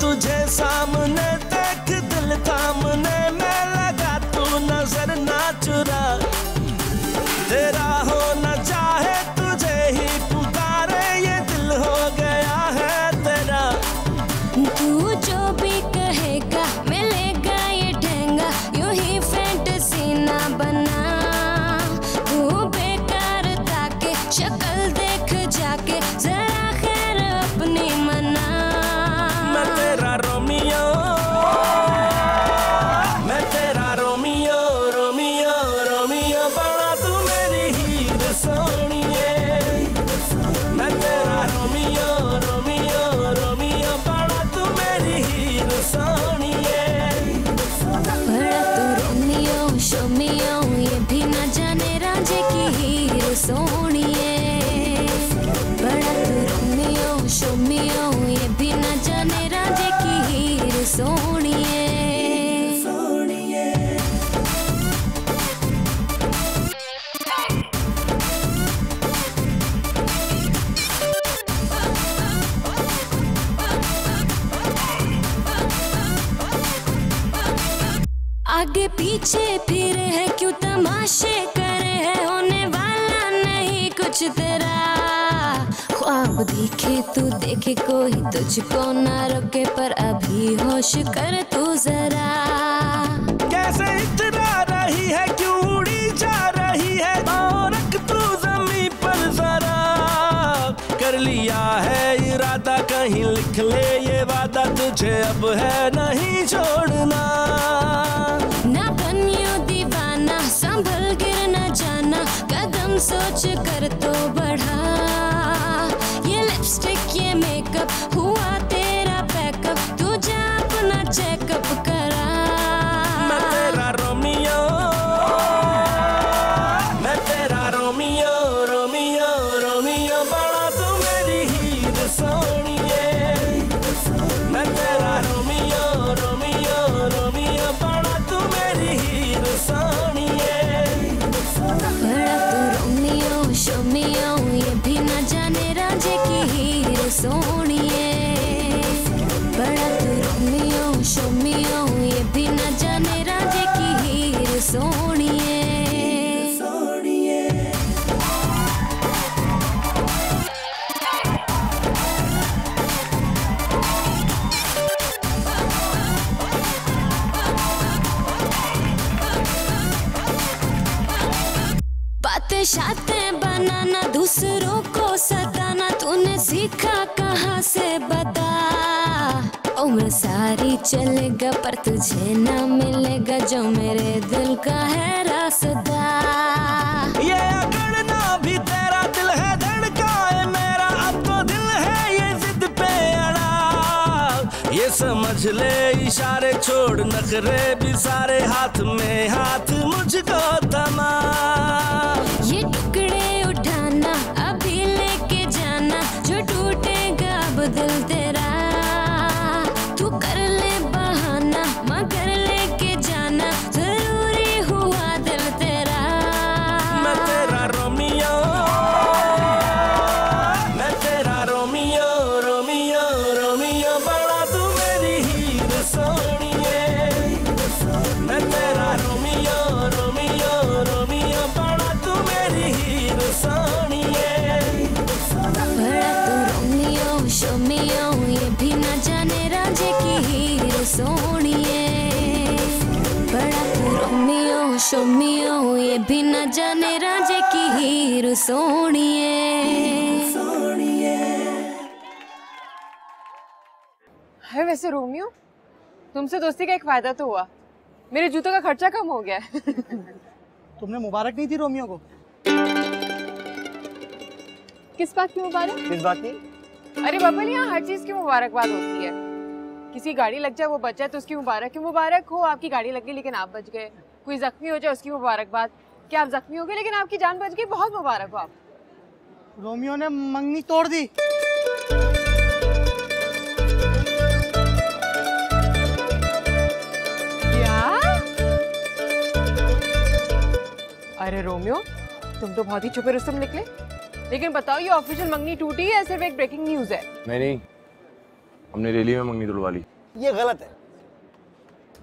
तुझे सामने ख्वाब देखे तू देखे कोई तुझको ना रोके पर अभी होश कर तू जरा। कैसे इतना रही है क्यों उड़ी जा रही है? रख तू जमी पर जरा। कर लिया है इरादा कहीं लिख ले ये वादा। तुझे अब है नहीं छोड़ना। ना बनियो दीवाना संभल गिर न जाना। कदम सोच कर तो बढ़ा। लिपस्टिक ये मेकअप हुआ चलेगा, पर तुझे ना मिलेगा जो मेरे दिल का है रास्ता। ये अगड़ना भी तेरा दिल है धड़का है मेरा, अब तो दिल है ये जिद पे अड़ा। ये समझ ले, इशारे छोड़, नखरे भी सारे हाथ में, हाथ मुझको थमा। भी न जाने राजे की हीर सोनिए। है वैसे रोमियो तुमसे दोस्ती का एक फ़ायदा तो हुआ। मेरे जूतों का खर्चा कम हो गया। तुमने मुबारक नहीं दी रोमियो को? किस बात की मुबारक? किस बात की? अरे बबल यहाँ हर चीज़ की मुबारकबाद होती है। किसी गाड़ी लग जाए वो बच जाए तो उसकी मुबारक है मुबारक हो आपकी गाड़ी लग गई लेकिन आप बच गए। कोई जख्मी हो जाए उसकी मुबारकबाद। कि आप जख्मी हो गए लेकिन आपकी जान बच गई। बहुत मुबारक हो आप। रोमियो ने मंगनी तोड़ दी। क्या? अरे रोमियो तुम तो बहुत ही छुपे रुस्तम निकले। लेकिन बताओ ये ऑफिशियल मंगनी टूटी है सिर्फ़ एक ब्रेकिंग न्यूज़ है? नहीं नहीं। हमने रैली में मंगनी तोड़वा ली। ये गलत है।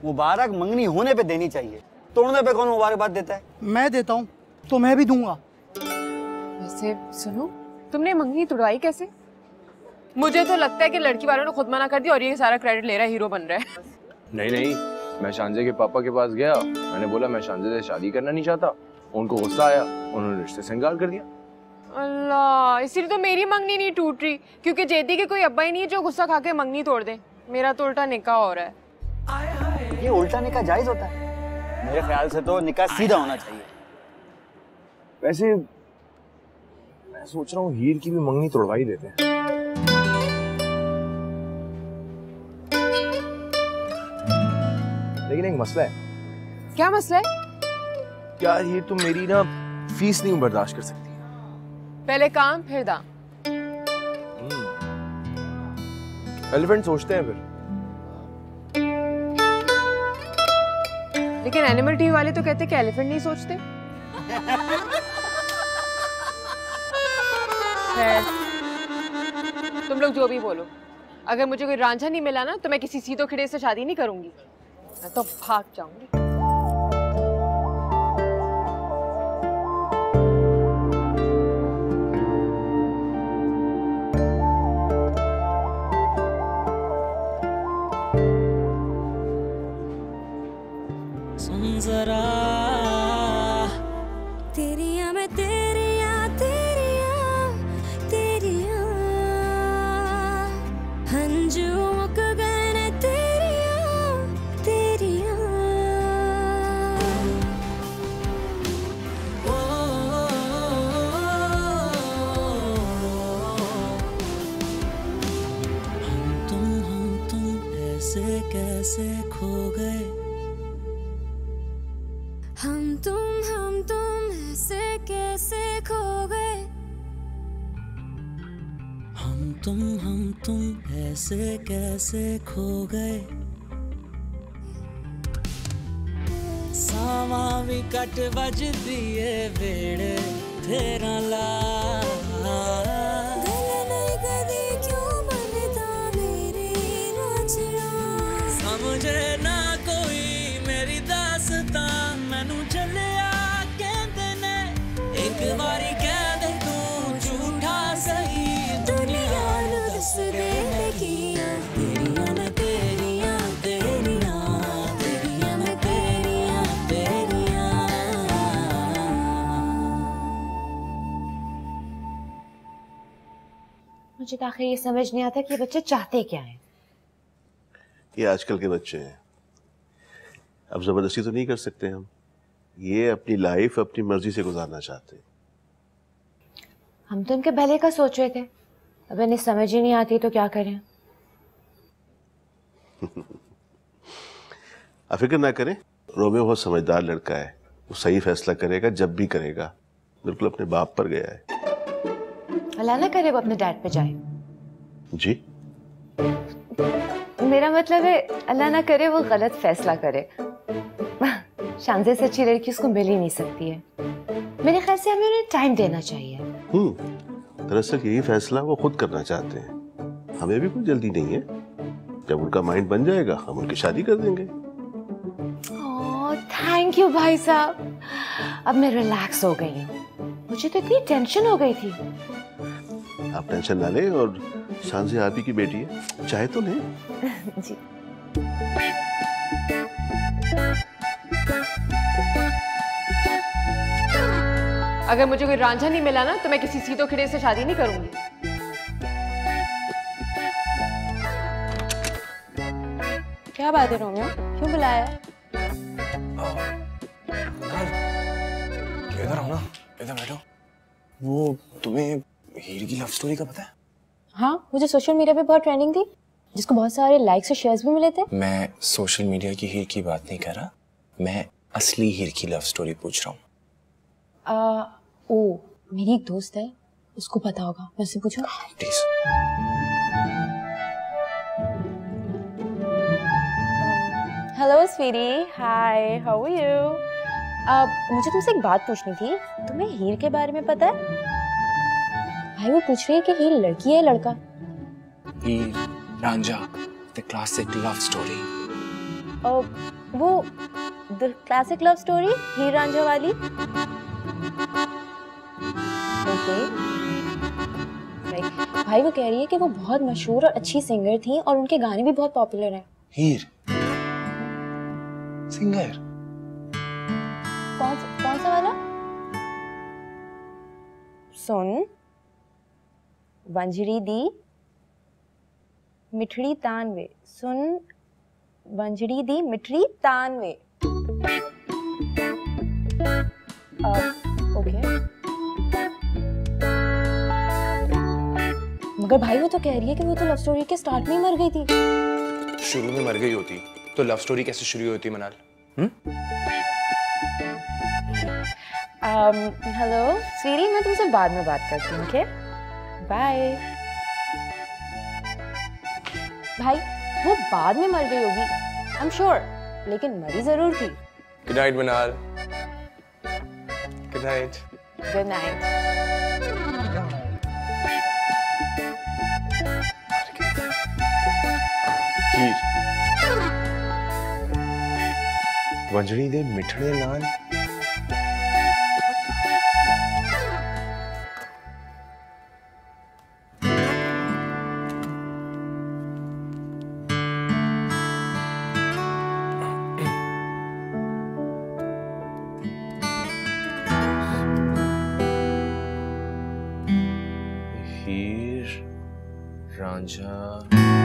मुबारक मंगनी होने पे देनी चाहिए। तोड़ने पे कौन मुबारकबाद देता है? मैं देता हूँ तो मैं भी दूँगा। वैसे सुनो तुमने मंगनी तुड़वाई कैसे? मुझे तो लगता है कि लड़की वालों ने खुद मना कर दिया और ये सारा क्रेडिट ले रहा है हीरो बन रहा है। नहीं नहीं मैं शांजे के पापा के पास गया। मैंने बोला मैं शांजे से शादी करना नहीं चाहता। उनको गुस्सा आया उन्होंने रिश्ते से इनकार कर दिया। अल्लाह इसीलिए तो मेरी मंगनी नहीं टूट रही क्योंकि जेदी के कोई अब्बा ही नहीं है जो गुस्सा खा के मंगनी तोड़ दे। मेरा तो उल्टा निकाह हो रहा है। ये उल्टा निकाह जायज़ होता है। मेरे ख्याल से तो निकाह सीधा होना चाहिए। वैसे मैं सोच रहा हूँ हीर की भी मंगनी तोड़वा ही देते हैं। लेकिन एक मसला है। क्या मसला है? यार हीर तुम मेरी ना फ़ीस नहीं बर्दाश्त कर सकती। पहले काम फिर दाम। एलिफेंट सोचते हैं फिर। लेकिन एनिमल टीवी वाले तो कहते कि एलिफेंट नहीं सोचते। तुम लोग जो भी बोलो। अगर मुझे कोई रांझा नहीं मिला ना तो मैं किसी सीधो खिड़े से शादी नहीं करूँगी। मैं तो भाग जाऊँगी। कैसे खो गए ਸਾਵਾਂ ਵੀ ਕੱਟ ਵੱਜਦੀ ਏ ਵੇੜੇ ਤੇਰਾ ਲਾ मुझे तो आखिर ये समझ नहीं आता कि ये बच्चे चाहते क्या हैं। ये आजकल के बच्चे हैं। अब ज़बरदस्ती तो नहीं कर सकते हम। ये अपनी लाइफ अपनी मर्ज़ी से गुजारना चाहते हैं। हम तो इनके भले का सोच रहे थे। अब इन्हें समझ ही नहीं आती तो क्या करें। आप फ़िक्र ना करें। रोमियो बहुत समझदार लड़का है। वो सही फैसला करेगा जब भी करेगा। बिल्कुल अपने बाप पर गया है। अल्लाह ना करे वो अपने डैड पे जाए। जी। मेरा मतलब है अल्लाह ना करे वो गलत फैसला करे। शानजे से अच्छी लड़की उसको मिल ही नहीं सकती है। मेरे ख्याल से हमें उन्हें टाइम देना चाहिए। हम्म दरअसल यही फैसला वो खुद करना चाहते हैं। हमें भी कोई जल्दी नहीं है। जब उनका माइंड बन जाएगा हम उनकी शादी कर देंगे। थैंक यू भाई साहब। अब मैं रिलैक्स हो गई हूँ। मुझे तो इतनी टेंशन हो गई थी। आप टेंशन ना लें और शानजी आप ही की बेटी है। चाहे तो लें। जी। अगर मुझे कोई रांझा नहीं मिला ना तो मैं किसी सीधो खिड़े से शादी नहीं करूँगी। क्या बात है रोमियो क्यों बुलाया? इधर बैठो। वो तुम्हें हीर की लव स्टोरी का पता है? हाँ मुझे सोशल मीडिया पे बहुत ट्रेंडिंग थी जिसको बहुत सारे लाइक्स और शेयर्स भी मिले थे। मैं सोशल मीडिया की हीर की बात नहीं कर रहा मैं असली हीर की लव स्टोरी पूछ रहा हूँ। ओ मेरी एक दोस्त है उसको पता होगा मैं उससे पूछूँ? Please hello sweetie hi how are you अब मुझे तुमसे एक बात पूछनी थी। तुम्हें हीर के बारे में पता है? भाई वो पूछ रही है कि हीर लड़की है लड़का? Heer Ranjha the classic love story वो the classic love story Heer Ranjha वाली? ओके। राइट भाई वो कह रही है कि वो बहुत मशहूर और अच्छी सिंगर थी और उनके गाने भी बहुत पॉपुलर हैं। हीर। सिंगर सुन वंजरी दी मिठड़ी तानवे। सुन वंजड़ी दी मिठड़ी तानवे। ओके मगर भाई वो तो कह रही है कि वो तो लव स्टोरी के स्टार्ट में ही मर गई थी। शुरू में मर गई होती तो लव स्टोरी कैसे शुरू होती मनाल? हेलो स्वीरी मैं तुमसे बाद में बात करती हूँ ओके बाय भाई वो बाद में मर गई होगी आई एम श्योर लेकिन मरी ज़रूर थी। Good night Manal good night good night वंजड़ी दे मिठड़े नाल रांझा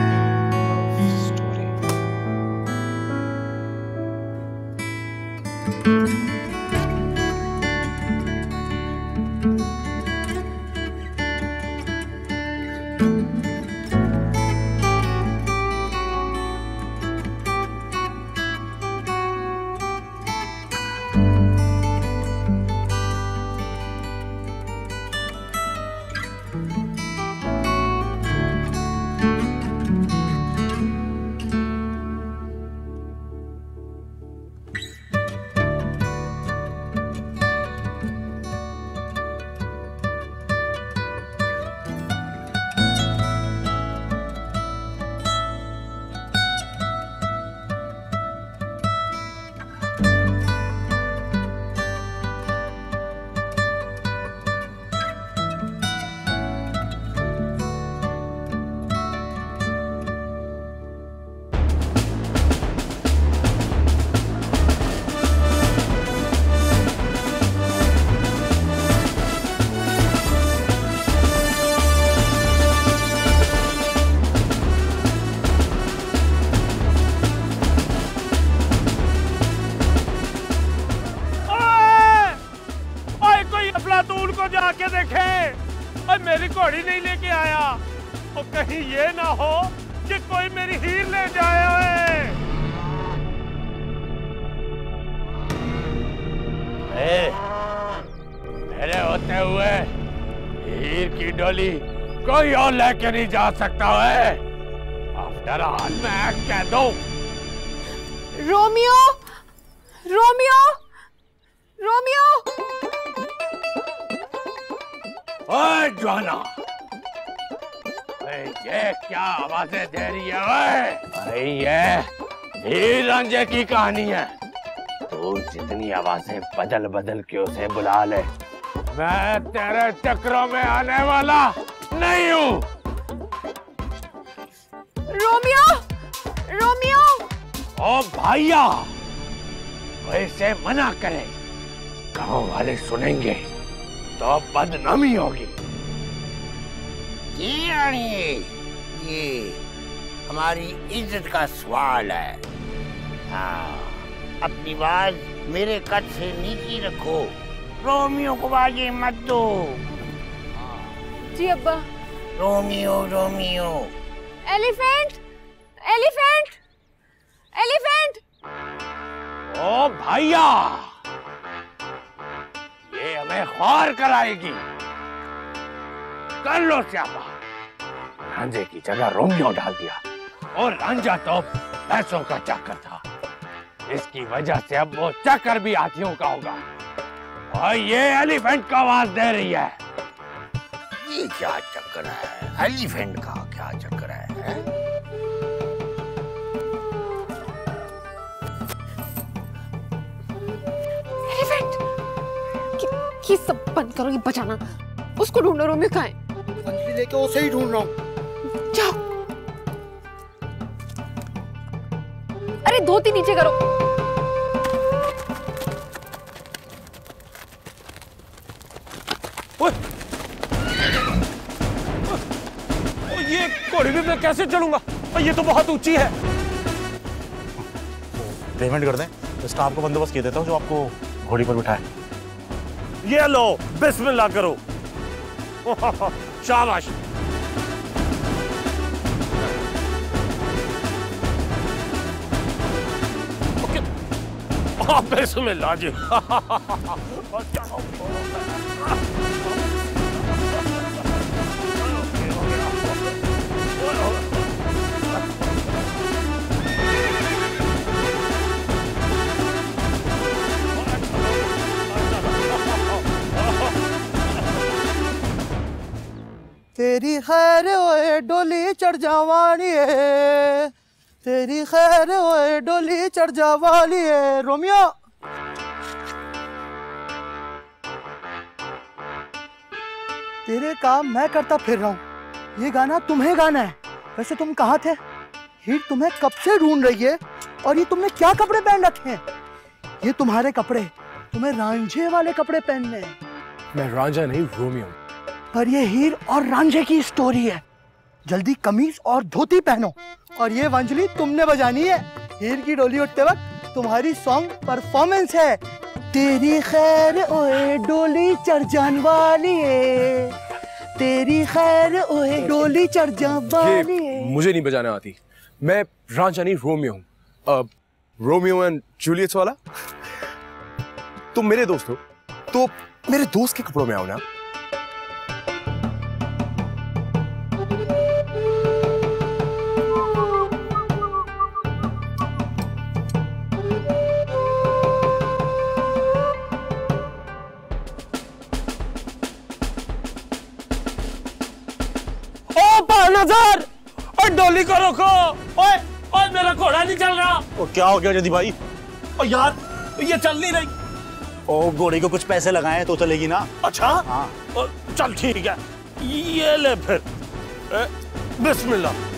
लेके नहीं जा सकता है। आफ्टर ऑल मैं कह दूँ। रोमियो! रोमियो! रोमियो! ओए ओए ये क्या आवाज़ें दे रही है ओए। अरे ये हीर रांझे की कहानी है। तू जितनी आवाज़ें बदल बदल के उसे बुला ले मैं तेरे चक्रों में आने वाला नहीं हूँ। Romeo Romeo. ओ भाइया वैसे मना करे गाँव वाले सुनेंगे तो बदनामी होगी। जी रानी ये हमारी इज़्ज़त का सवाल है। हाँ अपनी बात मेरे कद से नीची रखो रोमियो को बाजे मत दो। जी अब्बा। Romeo Romeo. Elephant elephant elephant ओ भैया! ये हमें ख्वार कराएगी। कर लो स्यापा। रांझे की जगह रोमियो डाल दिया। और रांझा तो पैसों का चक्कर था। इसकी वजह से अब वो चक्कर भी हाथियों का होगा। और ये एलिफेंट का आवाज़ दे रही है। ये क्या चक्कर है? एलिफेंट का क्या चक्कर है, हैं? एलिफेंट ये सब बंद करो ये बचाना। उसको ढूंढ ढूंढो रोमियो कहाँ है? अंजलि लेके उसे ही ढूंढ रहा हूँ। जाओ। अरे धोती नीचे करो। ओ, ये घोड़ी भी मैं कैसे चलूँगा? और ये तो बहुत ऊँची है। पेमेंट कर दें। स्टाफ को बंदोबस्त किए देता हूँ जो आपको घोड़ी पर बिठाए। ये लो बिस्मिल्लाह करो। शाबाश। हाँ, बिस्मिल्लाह जी। तेरी खैर ओए डोली चढ़ जावानी है। तेरी खैर ओए डोली चढ़ जावानी है। रोमियो। तेरे काम मैं करता फिर रहा हूँ। ये गाना तुम्हें गाना है। वैसे तुम कहाँ थे? हीर तुम्हें कब से ढूंढ रही है? और ये तुमने क्या कपड़े पहन रखे हैं? ये तुम्हारे कपड़े। तुम्हें रांझे वाले कपड़े पहनने हैं। मैं रांझा नहीं, रोमियो। पर ये हीर और रांझे की स्टोरी है। जल्दी कमीज और धोती पहनो। और ये वंजली तुमने बजानी है। हीर की डोली उठते वक्त तुम्हारी सॉन्ग परफॉर्मेंस है। तेरी खैर ओए डोली चढ़ जान वाली है। तेरी खैर ओए डोली चढ़ जान वाली मुझे नहीं बजाने आती। मैं रांझा नहीं रोमियो हूँ। रोमियो एंड जूलियट वाला? तुम मेरे दोस्त हो। तो मेरे दोस्त के कपड़ों में आओ ना। डोली को रोको। ओए ओए मेरा घोड़ा नहीं चल रहा। ओ क्या हो गया जदी भाई? ओ यार ये चल नहीं रही। ओ घोड़ी को कुछ पैसे लगाए तो चलेगी ना? अच्छा? हाँ। ओ, चल ठीक है। ये ले फिर। ए, बिस्मिल्लाह।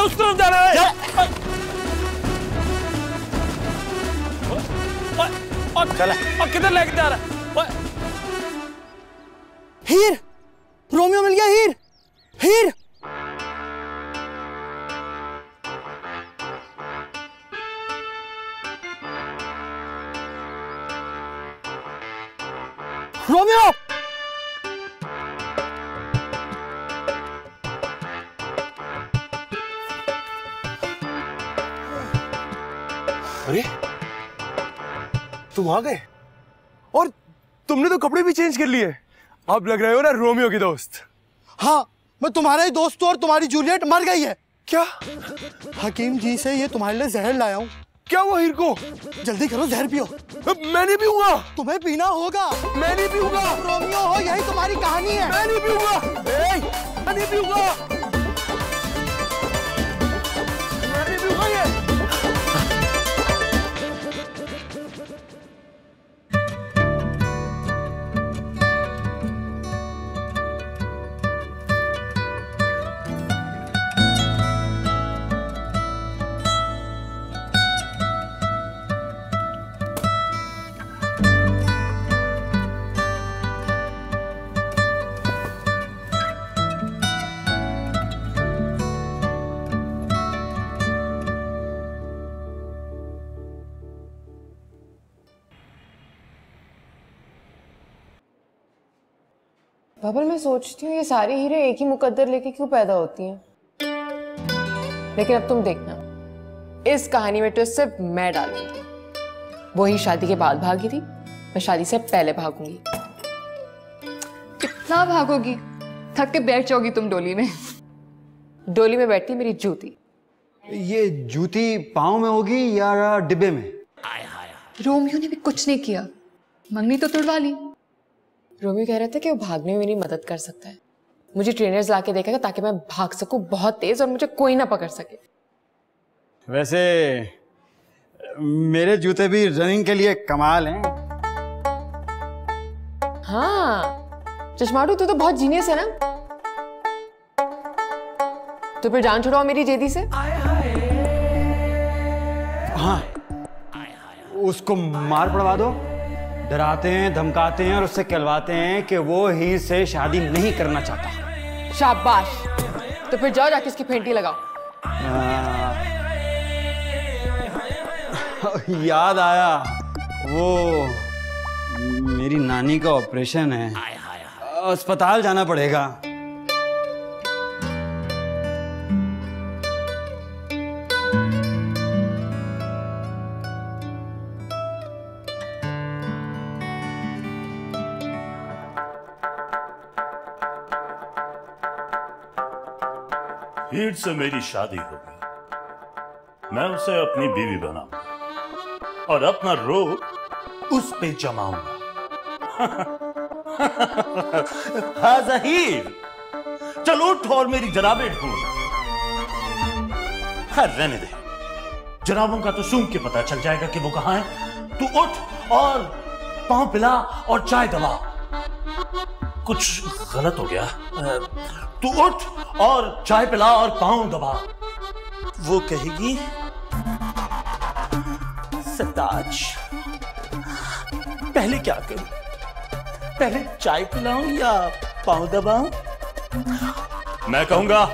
उस तरफ़ जाना है। चल। किधर लेके जा रहा है? हीर, रोमियो मिल गया हीर हीर। रोमियो! अरे, तुम आ गए? और तुमने तो कपड़े भी चेंज कर लिए। अब लग रहे हो ना रोमियो की दोस्त। हाँ मैं तुम्हारा ही दोस्त हूँ और तुम्हारी जूलियट मर गई है। क्या? हकीम जी से ये तुम्हारे लिए जहर लाया हूँ। क्या वो हिरको? जल्दी करो जहर पियो। मैंने भी हुआ। तुम्हें पीना होगा। मैं नहीं पीऊँगा रोमियो हो यही तुम्हारी कहानी है। मैं नहीं पीऊँगा मैंने मैं नहीं पीऊँगा बबल मैं सोचती हूँ ये सारी हीरे एक ही मुकद्दर लेके क्यों पैदा होती हैं? लेकिन अब तुम देखना इस कहानी में ट्विस्ट सिर्फ़ मैं डालूँगी। वही शादी के बाद भागी थी मैं शादी से पहले भागूँगी। कितना भागोगी? थक के बैठ जाओगी तुम डोली में। डोली में बैठती मेरी जूती। ये जूती पाँव में होगी या डिब्बे में? रोमियो ने भी कुछ नहीं किया। मंगनी तो तुड़वा ली। रोमियो कह रहे थे कि वो भागने में मेरी मदद कर सकता है। मुझे ट्रेनर्स ला के देखेगा ताकि मैं भाग सकूँ बहुत तेज और मुझे कोई ना पकड़ सके। वैसे मेरे जूते भी रनिंग के लिए कमाल हैं। हाँ चश्माटू तू तो बहुत जीनियस है ना? तो फिर जान छुड़ाओ मेरी जेदी से। हाँ उसको मार पड़वा दो। डराते हैं धमकाते हैं और उससे कहलवाते हैं कि वो ही से शादी नहीं करना चाहता। शाबाश। तो फिर जाओ जाके इसकी फेंटी लगाओ। आ, याद आया। वो मेरी नानी का ऑपरेशन है। अस्पताल जाना पड़ेगा। से मेरी शादी होगी मैं उसे अपनी बीवी बनाऊँगा और अपना रोग उस पे जमाऊँगा। हाँ जहीर। चल उठ और मेरी जराबें ढूंढ। हाँ रहने दे। जराबों का तो सूंघ के पता चल जाएगा कि वो कहाँ है। तू उठ और पाँव पिला और चाय दबा। कुछ गलत हो गया। तू उठ और चाय पिला और पाँव दबा वो कहेगी, सताज, पहले क्या करूँ? पहले चाय पिलाऊं या पाँव दबाऊं? मैं कहूँगा,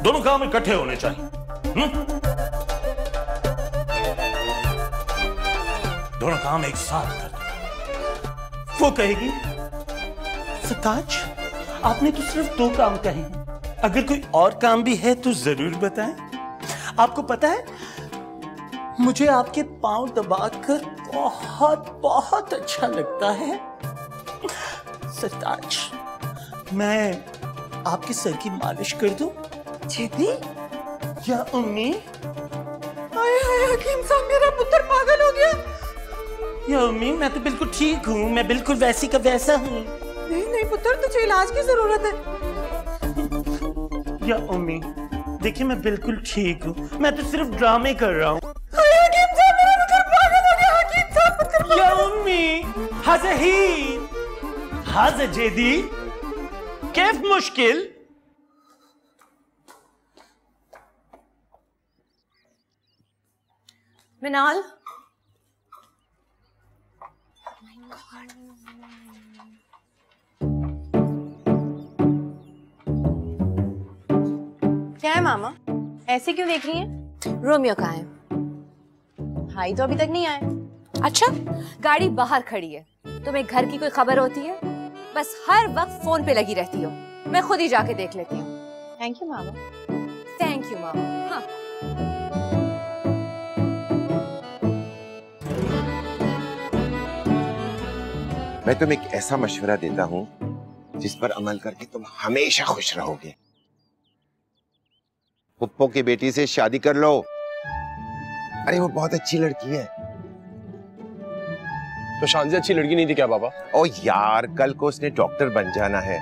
दोनों काम इकट्ठे होने चाहिए। हम्म? दोनों काम एक साथ कर। वो कहेगी, सताज, आपने तो सिर्फ़ दो काम कहे हैं। अगर कोई और काम भी है तो ज़रूर बताएँ। आपको पता है मुझे आपके पाँव दबाकर बहुत बहुत अच्छा लगता है। सरताज मैं आपके सर की मालिश कर दूँ? जीती या उम्मी हाय हाय हकीम साहब मेरा पुत्र पागल हो गया। या उम्मी मैं तो बिल्कुल ठीक हूँ मैं बिल्कुल वैसी का वैसा हूँ। नहीं नहीं पुत्र तुझे इलाज की ज़रूरत है। या उम्मी देखिए, मैं बिल्कुल ठीक हूँ। मैं तो सिर्फ़ ड्रामे कर रहा हूँ। जेदी। कैफ मुश्किल? मिनाल क्या है मामा? ऐसे क्यों देख रही हैं? रोमियो कहाँ है? भाई तो अभी तक नहीं आए। अच्छा गाड़ी बाहर खड़ी है। तुम्हें घर की कोई खबर होती है? बस हर वक्त फ़ोन पे लगी रहती हो। मैं खुद ही जाके देख लेती हूँ। थैंक यू मामा। थैंक यू मामा। हाँ। मैं तुम्हें एक ऐसा मशवरा देता हूँ जिस पर अमल करके तुम हमेशा खुश रहोगे। पुप्पो की बेटी से शादी कर लो। अरे वो बहुत अच्छी लड़की है। तो शांति अच्छी लड़की नहीं थी क्या पापा ओ यार कल को उसने डॉक्टर बन जाना है।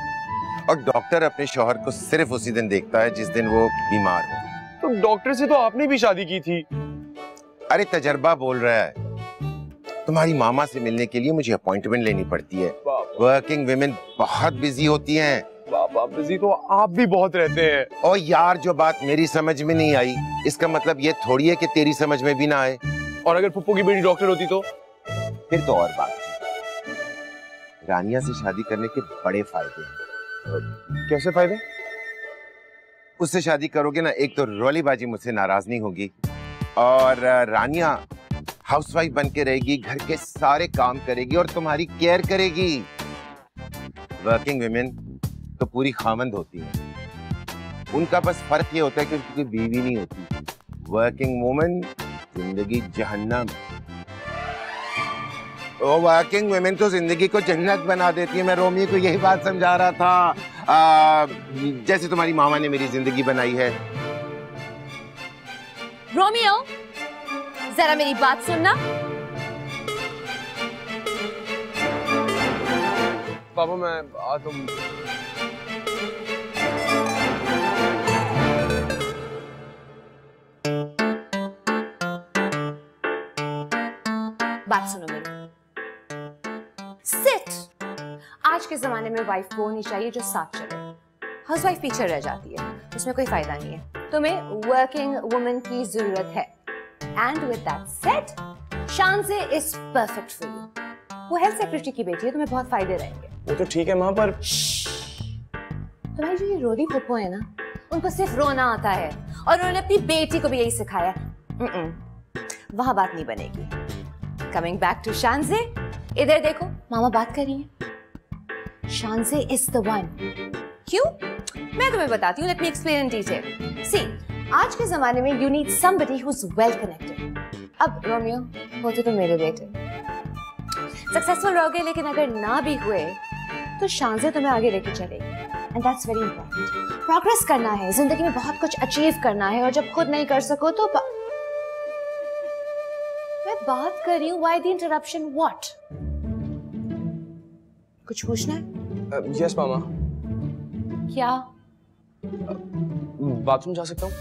और डॉक्टर अपने शौहर को सिर्फ़ उसी दिन देखता है जिस दिन वो बीमार हो। तो डॉक्टर से तो आपने भी शादी की थी। अरे तजर्बा बोल रहा है। तुम्हारी मामा से मिलने के लिए मुझे अपॉइंटमेंट लेनी पड़ती है। वर्किंग वुमेन बहुत बिज़ी होती हैं। पापा बिज़ी तो आप भी बहुत रहते हैं। और यार जो बात मेरी समझ में नहीं आई इसका मतलब ये थोड़ी है कि तेरी समझ में भी ना आए। और अगर पुप्पो की बेटी डॉक्टर होती तो? फिर तो और बात। रानिया से शादी करने के बड़े फ़ायदे हैं। कैसे फ़ायदे? उससे शादी करोगे ना एक तो रोलीबाजी मुझसे नाराज़ नहीं होगी। और रानिया हाउसवाइफ बन के रहेगी घर के सारे काम करेगी और तुम्हारी केयर करेगी। वर्किंग वुमेन तो पूरी खामंद होती है। उनका बस फ़र्क ये होता है कि उनकी कोई बीवी नहीं होती। वर्किंग वुमेन ज़िंदगी जहन्नम। वर्किंग वुमेन तो ज़िंदगी को जन्नत बना देती है। मैं रोमी को यही बात समझा रहा था। आ, जैसे तुम्हारी मामा ने मेरी ज़िंदगी बनाई है। रोमियो जरा मेरी बात सुनना। पापा मैं आ तुम बात सुनो मेरी। सिट आज के जमाने में वाइफ को होनी चाहिए जो साथ चले। हाउस वाइफ पीछे रह जाती है। उसमें कोई फ़ायदा नहीं है। तुम्हें वर्किंग वुमन की ज़रूरत है। And with that set Shanje is perfect for you वो हेल्थ सेक्रेटरी की बेटी है तुम्हें बहुत फ़ायदे रहेंगे। वो तो ठीक है माँ पर तुम्हारी जो ये रोडी पोपो है ना उनको सिर्फ़ रोना आता है और उन्होंने अपनी बेटी को भी यही सिखाया वहाँ बात नहीं बनेगी। कमिंग बैक टू शानजे इधर देखो मामा बात कर रही है। शानजे इज़ द वन क्यों? मैं तुम्हें बताती हूँ let me explain in detail see आज के जमाने में you need somebody who is well connected अब रोमियो होते तो तुम मेरे बेटे। सक्सेसफुल रहोगे लेकिन अगर ना भी हुए तो शानजे तुम्हें आगे लेके चलेगी। And that's very important progress करना है ज़िंदगी में बहुत कुछ अचीव करना है और जब खुद नहीं कर सको तो बा... मैं बात कर रही हूँ व्हाई द इंटरप्शन व्हाट कुछ पूछना है? यस uh, मामा। क्या? बाथरूम जा सकता हूँ?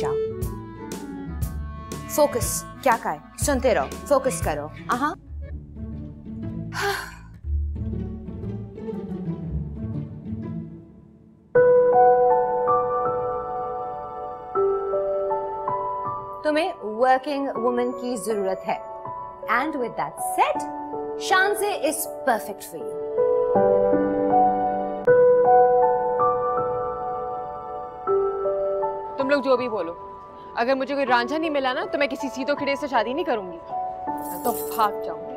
जाओ। फोकस क्या का है? सुनते रहो फोकस करो। हाँ वर्किंग वुमेन की ज़रूरत है and with that set Shanje is perfect for you तुम लोग जो भी बोलो। अगर मुझे कोई रांझा नहीं मिला ना तो मैं किसी सीतो खिड़े से शादी नहीं करूँगी। तो भाग जाऊँगी।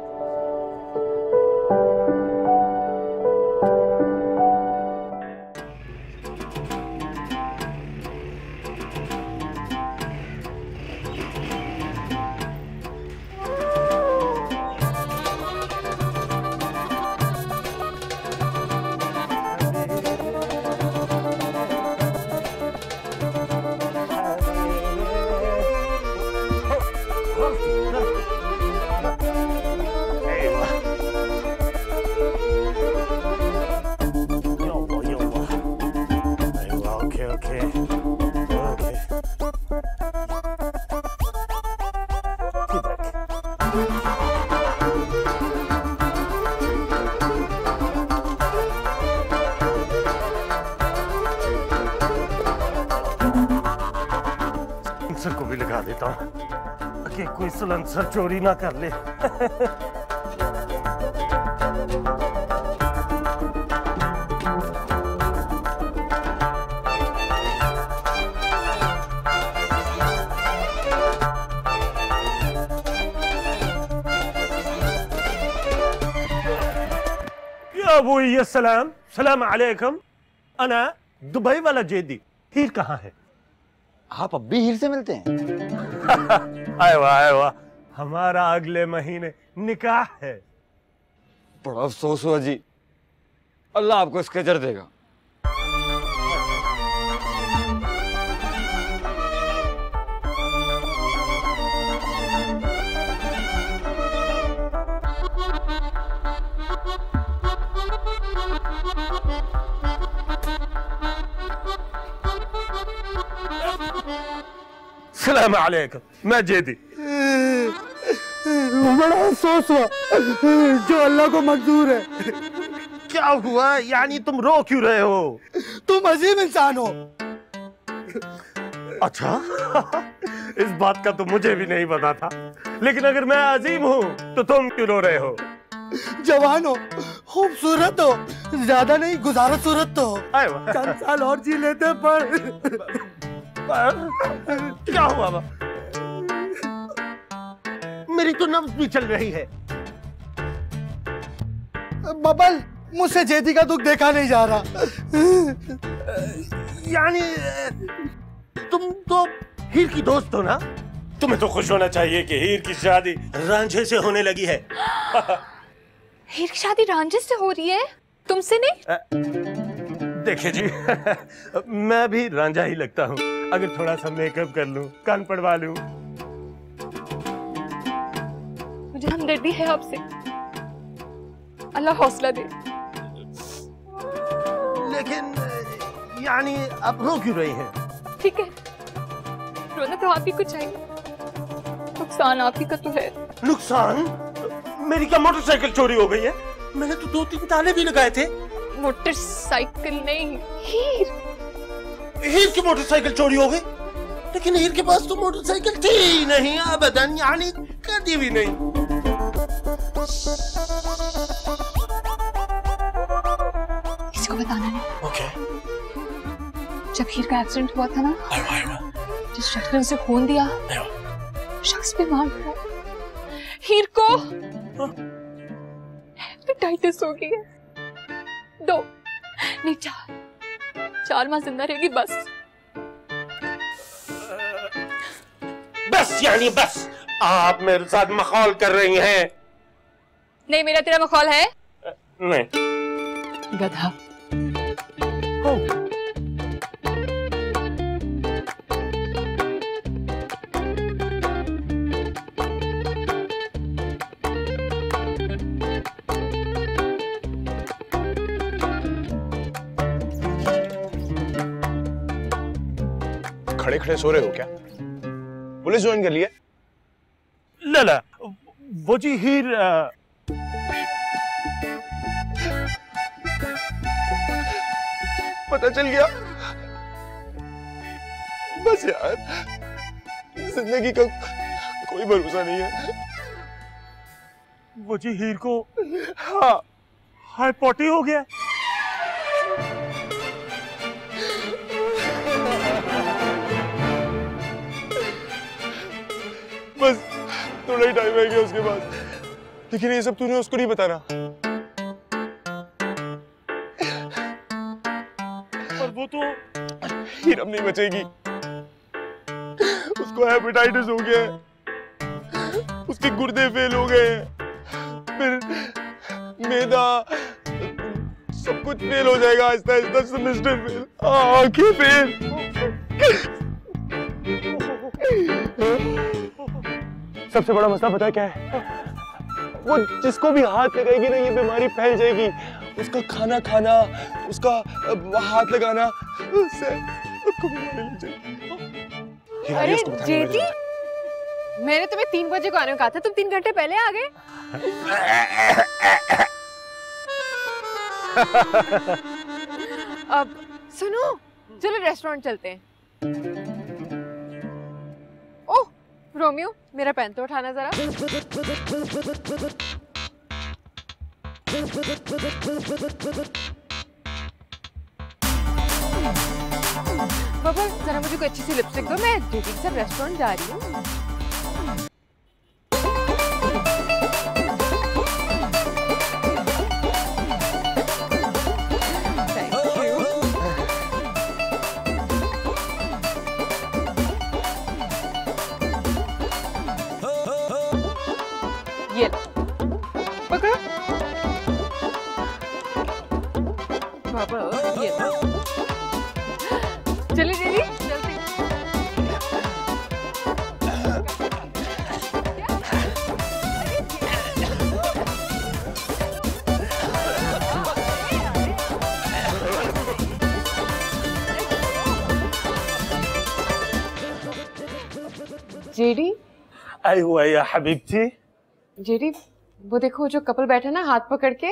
सर चोरी ना कर ले। सलाम? सलाम अलैकुम। अना दुबई वाला जेदी हीर कहाँ है? आप अब भी हीर से मिलते हैं। आए वाह आए वाह। हमारा अगले महीने निकाह है। बड़ा अफसोस हुआ जी। अल्लाह आपको इसके जर देगा। सलाम अलैकुम मैं जेदी। बड़ा अफसोस हुआ। जो अल्लाह को मंजूर है। क्या हुआ? यानी तुम रो क्यों रहे हो? तुम अजीब इंसान हो। अच्छा इस बात का तो मुझे भी नहीं पता था। लेकिन अगर मैं अजीम हूँ तो तुम क्यों रो रहे हो? जवान हो खूबसूरत हो ज़्यादा नहीं गुजारा सूरत तो हो। चंद साल और जी लेते पर क्या हुआ? बा? मेरी तो नब्ज भी चल रही है। बबल मुझसे जेदी का दुख देखा नहीं जा रहा। यानी तुम तो हीर की दोस्त हो ना? तुम्हें तो खुश होना चाहिए कि हीर की शादी रांझे से होने लगी है। हीर की शादी रांझे से हो रही है? तुमसे नहीं? देखिए जी मैं भी रांझा ही लगता हूँ। अगर थोड़ा सा मेकअप कर लूँ कान पड़वा लूँ मुझे हमदर्दी है आपसे। अल्लाह हौसला दे। लेकिन यानी आप रो क्यों रही हैं? ठीक है। रोना तो आप ही को चाहिए। नुकसान आप ही का तो है। नुकसान? मेरी क्या मोटरसाइकिल चोरी हो गई है? मैंने तो दो तीन ताले भी लगाए थे। मोटरसाइकिल नहीं हीर। हीर की मोटरसाइकिल चोरी हो गई? लेकिन हीर के पास तो मोटरसाइकिल थी ही नहीं अबदन यानी कभी भी नहीं। किसी को बताना नहीं ओके okay. जब हीर का एक्सीडेंट हुआ था ना जिस शख्स ने उसे खून दिया शख्स बीमार पड़ा। हीर को हेपेटाइटिस हो गई है दो नहीं चार। चार माह ज़िंदा रहेगी बस। बस यानी बस। आप मेरे साथ मखौल कर रही हैं। नहीं मेरा तेरा मखौल है। नहीं। गधा। खड़े खड़े सो रहे हो क्या? पुलिस ज्वाइन कर लिया ला ला वो जी हीर अ, पता चल गया। बस यार ज़िंदगी का कोई भरोसा नहीं है। वो जी हीर को हाँ। हाई पॉटी हो गया। बस थोड़ा ही टाइम रह गया उसके बाद। लेकिन ये सब तूने उसको नहीं बताना। तो हीरम नहीं बचेगी। उसको हेपेटाइटिस हो गया उसके गुर्दे फेल हो गए फिर मैदा सब कुछ फेल हो जाएगा। आहिस्ता आहिस्ता सेमेस्टर फेल आँखें फेल सबसे बड़ा मसला पता क्या है? वो जिसको भी हाथ लगाएगी ना, ये बीमारी फैल जाएगी। उसका खाना खाना उसका हाथ लगाना उससे अरे जेठी मैंने तुम्हें तीन बजे को आने को कहा था तुम तीन घंटे पहले आ गए। अब सुनो चलो रेस्टोरेंट चलते हैं। ओह रोमियो मेरा पेन तो उठाना जरा। पापा जरा मुझे कोई अच्छी सी लिपस्टिक दो, मैं दो तीन सब रेस्टोरेंट जा रही हूँ। पापा ये। चलिए दीदी जेडी? आई हुआ या हबीबती जेडी वो देखो जो कपल बैठा ना हाथ पकड़ के।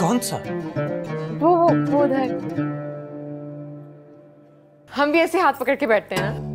कौन सा वो वो वो उधर हम भी ऐसे हाथ पकड़ के बैठते हैं ना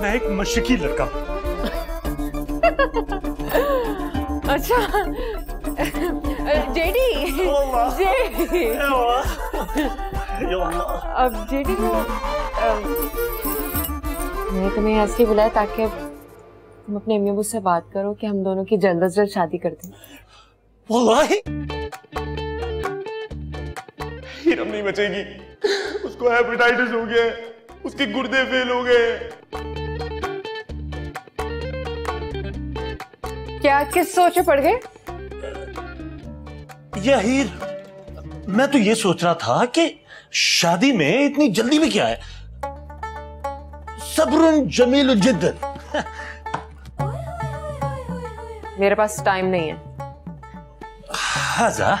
मैं एक मशकी लड़का हूं। अच्छा जेडी जेडी अब जेडी को अम, मैंने तुम्हें यहाँ इसलिए बुलाया ताकि तुम अपने अम्मी अबू से बात करो कि हम दोनों की जल्द अज जल्द शादी कर दें वल्लाही हीरम नहीं बचेगी उसको हेपेटाइटिस हो गया है। उसके गुर्दे फेल हो गए क्या किस सोच में पड़ गए? यहीर मैं तो ये सोच रहा था कि शादी में इतनी जल्दी में क्या है? सब्रुन जमील जिद्दन मेरे पास टाइम नहीं है। हाजा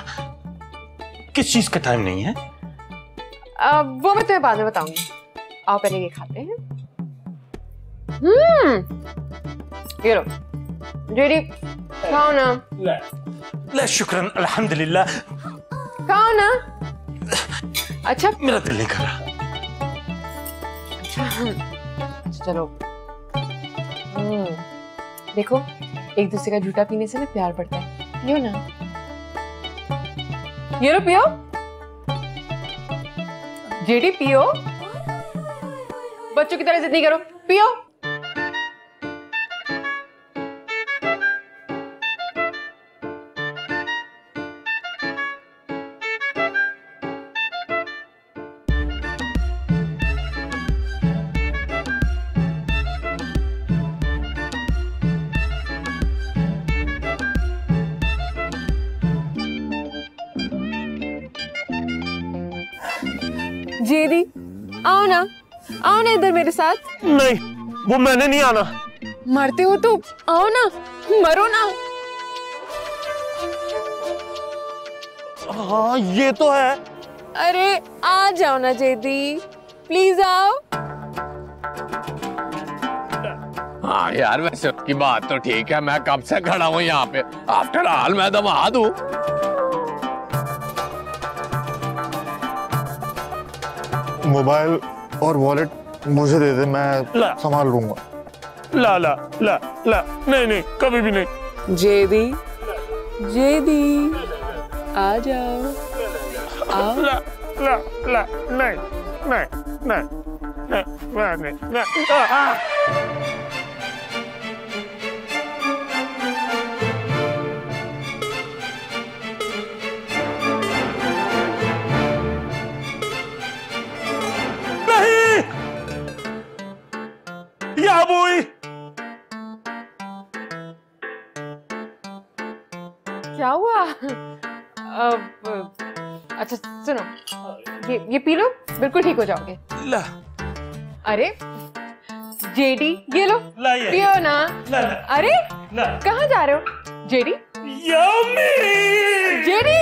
किस चीज़ का टाइम नहीं है? अब वो मैं तुम्हें बाद में बताऊँगी। आओ पहले ये खाते हैं। हम्म। ये लो। जेडी खाओ ना। ला। शुक्रन अल्हम्दुलिल्लाह। खाओ ना। अच्छा। मेरा दिल नहीं कर रहा। अच्छा चलो। हम्म, देखो एक दूसरे का झूठा पीने से ना प्यार बढ़ता है। पियो ना। ये लो पियो। जेडी पियो। बच्चों की तरह जिद नहीं करो। पियो। जेडी आओ ना। आओ ना इधर मेरे साथ। नहीं वो मैंने नहीं आना। मरते हो तो आओ ना मरो ना। हाँ ये तो है। अरे आ जाओ ना जेदी। प्लीज़ आओ। हाँ यार वैसे उसकी बात तो ठीक है मैं कब से खड़ा हूँ यहाँ पे? आफ्टर ऑल मैं दमाद हूँ मोबाइल और वॉलेट मुझे दे दे मैं ला। संभाल लूँगा। ला ला ला ला। नहीं नहीं कभी भी नहीं। जेदी जेदी आ जाओ आओ। ला ला ला नहीं नहीं नहीं नहीं मैं नहीं नहीं बोई क्या हुआ अब अच्छा सुनो। ये ये पी लो बिल्कुल ठीक हो जाओगे। ला। अरे जेडी ये लो। ला ये। पियो ना। ला, ला। अरे ला। कहाँ जा रहे हो? जेडी? Yummy JD!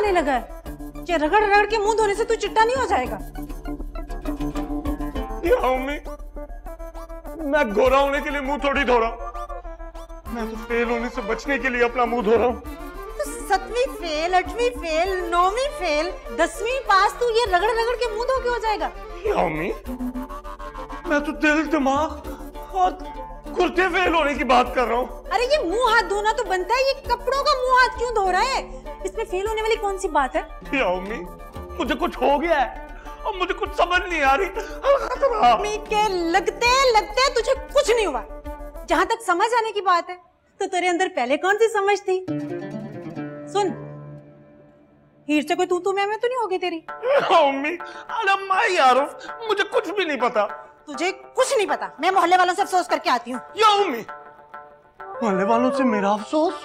मुकाने लगा है। ये रगड़ रगड़ के मुँह धोने से तू चिट्टा नहीं हो जाएगा। मैं गोरा होने के लिए मुँह थोड़ी धो रहा हूँ। मैं तो फेल होने से बचने के लिए अपना मुँह धो रहा हूँ। तो सतवीं फेल आठवीं फेल नौवीं फेल दसवीं पास तू ये रगड़ रगड़ के मुँह धो के हो जाएगा। यामी मैं तो दिल दिमाग और कुर्ते फेल होने की बात कर रहा हूँ। अरे ये मुँह हाथ धोना तो बनता है ये कपड़ों का मुँह हाथ क्यों धो रहा है? इसमें फेल होने वाली कौन सी बात है? मुझे कुछ हो गया है। और मुझे कुछ समझ नहीं आ रही। मम्मी के लगते लगते तुझे कुछ नहीं हुआ। जहाँ तक समझ आने की बात है तो तेरे अंदर पहले कौन सी समझ थी? सुन। हीर से कोई तू तू मैं मैं तो नहीं होगी तेरी। मम्मी अरे माँ यार मुझे कुछ भी नहीं पता। तुझे कुछ नहीं पता। मैं मोहल्ले वालों से अफसोस करके आती हूँ। मोहल्ले वालों से मेरा अफसोस?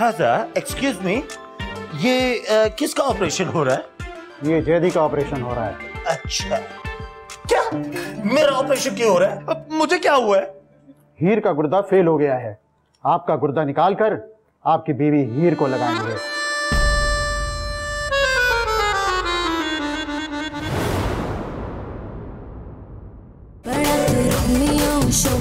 तौबा हाजा एक्सक्यूज मी ये अ, किसका ऑपरेशन हो रहा है? ये जैदी का ऑपरेशन हो रहा है। अच्छा। क्या? मेरा ऑपरेशन क्यों हो रहा है? अब मुझे क्या हुआ है? हीर का गुर्दा फेल हो गया है। आपका गुर्दा निकाल कर आपकी बीवी हीर को लगाएँगे। शोमियो